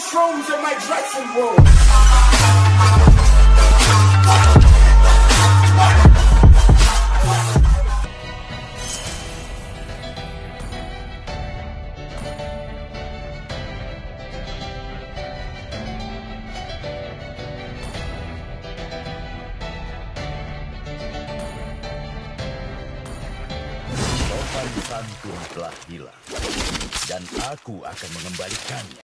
shrooms in my dressing room. Telah hilang, dan aku akan mengembalikannya.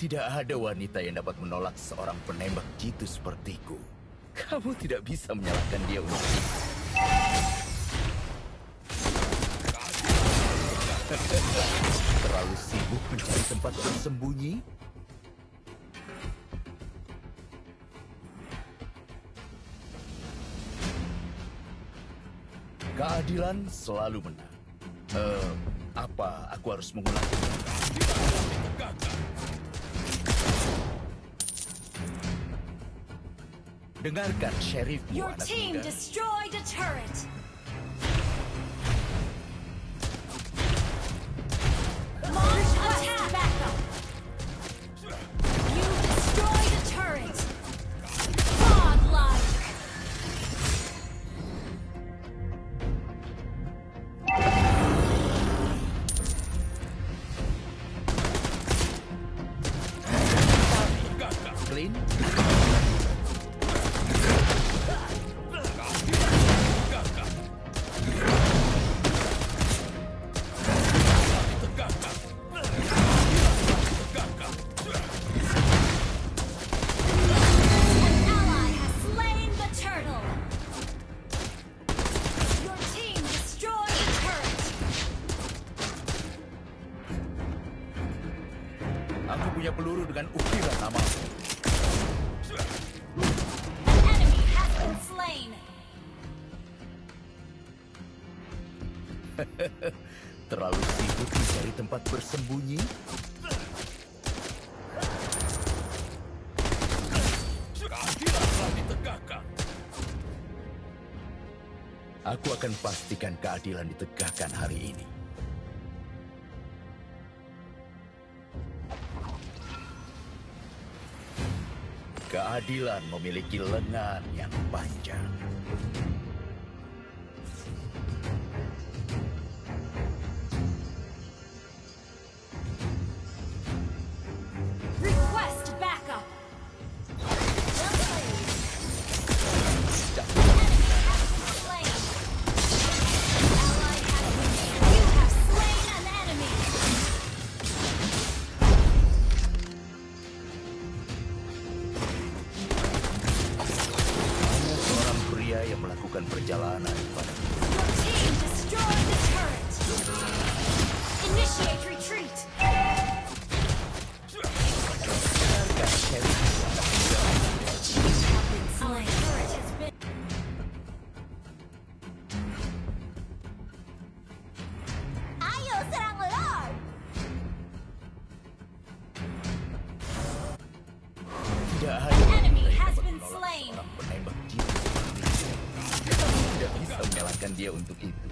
Tidak ada wanita yang dapat menolak seorang penembak jitu sepertiku. Kamu tidak bisa menyalahkan dia untuk itu. Terlalu sibuk mencari tempat bersembunyi? Keadilan selalu menang. Eh, apa aku harus mengulangi? Dengarkan sheriffmu Your anak team muda. destroyed a turret. Aku punya peluru dengan ukiran nama. Terlalu sibuk mencari tempat bersembunyi? Aku akan pastikan keadilan ditegakkan hari ini. Keadilan memiliki lengan yang panjang. Melakukan perjalanan pada. Initiate retreat. dengarkan sheriffmu memanfaatkan dia untuk itu.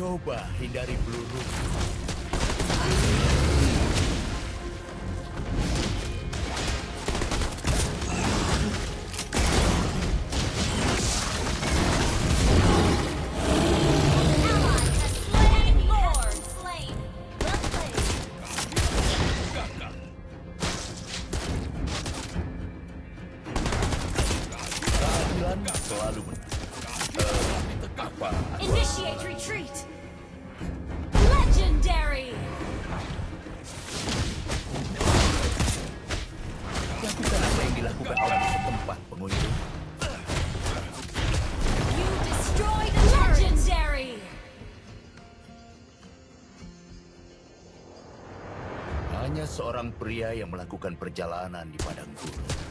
Coba hindari peluru. Selalu menang. Eh, apa? Initiate retreat. Legendary. Lakukan apa yang dilakukan orang setempat pengunjung. You destroyed a legendary. Hanya seorang pria yang melakukan perjalanan di padang gurun.